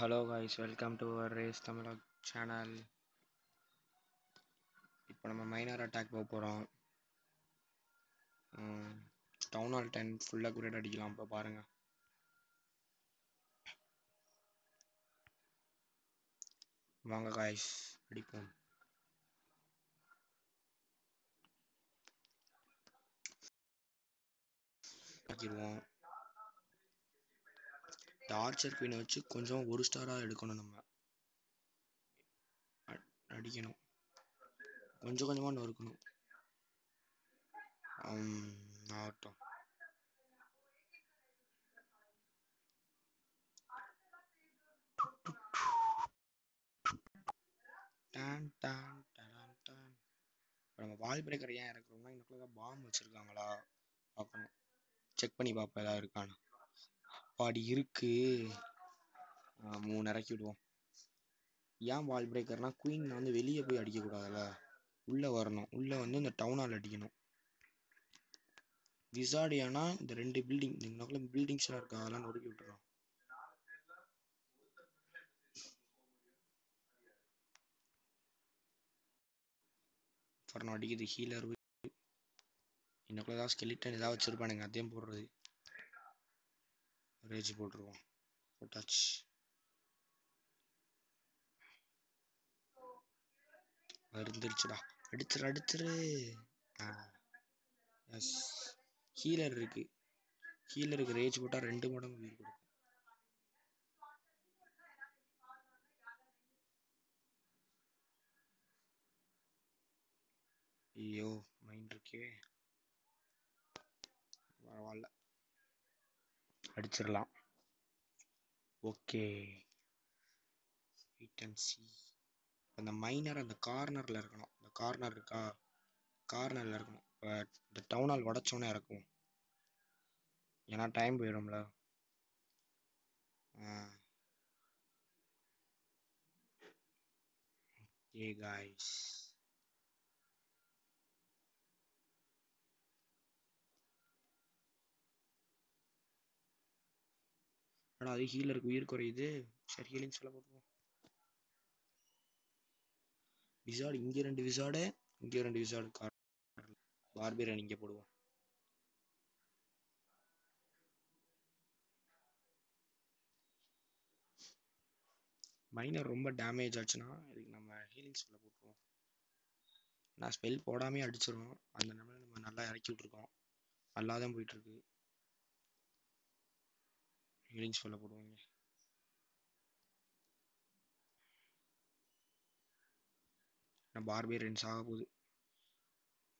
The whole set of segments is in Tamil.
Hello guys welcome to our race Tamizha channel இப்போ நம்ம மைனர் அட்டாக் போக போகிறோம் டவுன் ஹால் டென் ஃபுல்லாக குரேட் அடிக்கலாம். இப்போ பாருங்கள் வாங்க காய்ஸ் அடிப்போம். அடிக்கிடுவோம் இந்த ஆர்ச்சர் குயினை வச்சு கொஞ்சம் ஒரு ஸ்டாராக எடுக்கணும் நம்ம. அடிக்கணும் கொஞ்சம் கொஞ்சமாக நொறுக்கணும். ஆகட்டும். டான் டான் டடான் டான். இப்போ நம்ம வால் பிரேக்கர் ஏன் இறக்குறோம்னா இன்னும் தான் பாம் வச்சுருக்காங்களா? பார்க்கணும். செக் பண்ணி பார்ப்போம் எதாவது இருக்கான்னு அப்பாடி இருக்கு. மூணு இறக்கி விடுவோம். ஏன் வால் பிரேக்கர்னா குயின் வந்து வெளியே போய் அடிக்கக்கூடாதுல்ல உள்ளே வரணும். உள்ளே வந்து இந்த டவுன் ஹால் அடிக்கணும். விசாடியானா இந்த ரெண்டு பில்டிங் இந்த பில்டிங்ஸ்லாம் இருக்கா? அதெல்லாம் நொறுக்கி விட்டுறோம். அப்புறம் அடிக்குது ஹீலர் இன்னுக்குள்ள ஏதாவது ஸ்கெலிட்டன் ஏதாவது வச்சிருப்பானுங்க அதையும் போடுறது. ரேஜ் போட்டுருவோம். போட்டாச்சு. வருந்துருச்சுடா அடிச்சிரு அடிச்சிரு. எஸ் ஹீலர் இருக்கு. ஹீலருக்கு ரேஜ் போட்டால் ரெண்டு மடங்கு உயிர் கொடுக்கும். ஐயோ மைண்ட் இருக்கே. பரவாயில்ல. அடிச்சிடலாம். ஓகே வெயிட் அண்ட் சி அந்த மைனர் அந்த கார்னரில் இருக்கணும். அந்த கார்னர் இருக்கா? கார்னரில் இருக்கணும். இப்போ இந்த டவுன் ஹால் உடச்சோன்னே இருக்கும் ஏன்னா டைம் போயிடும்ல. ஏ காய்ஸ் ஆனால் அது ஹீலருக்கு உயிர் குறையுது சரி ஹீலிங் சொல்ல போட்டுருவோம். விசாடு இங்கே ரெண்டு விசாடு இங்கே ரெண்டு விசாடு. கார் பார்பியரன் இங்கே போடுவோம். மைனர் ரொம்ப டேமேஜ் ஆச்சுன்னா இதுக்கு நம்ம ஹீலிங் சொல்ல போட்டுருவோம். நான் ஸ்பெல் போடாமே அடிச்சிடும் அந்த நிலமையில நம்ம நல்லா இறக்கி விட்ருக்கோம் நல்லா தான் போயிட்டுருக்கு ஹீலிங் சொல்ல போடுவோங்க. நான் பார்பேரியன்ஸ் ஆக போகுது.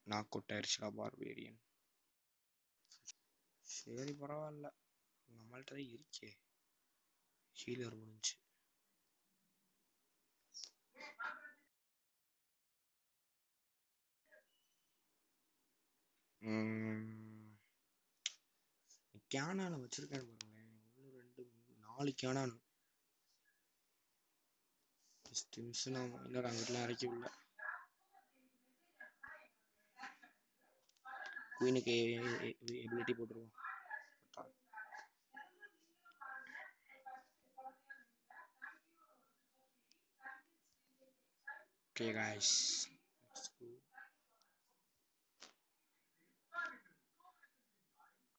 நாக் அவுட் ஆயிடுச்சுடா பார்பேரியன் சரி பரவாயில்ல. நம்மள்ட்ட தான் இருக்கே. ஹீலர் முடிஞ்சு கேனால வச்சிருக்கேன் பாருங்க. மூணு நாலு கேனான் ஃபஸ்ட்டு மிஸ் நான் இன்னொரு அங்கிட்டலாம் இறக்கி விடல குயினுக்கு எபிலிட்டி போட்டுருவோம் ஓகே காய்ஸ்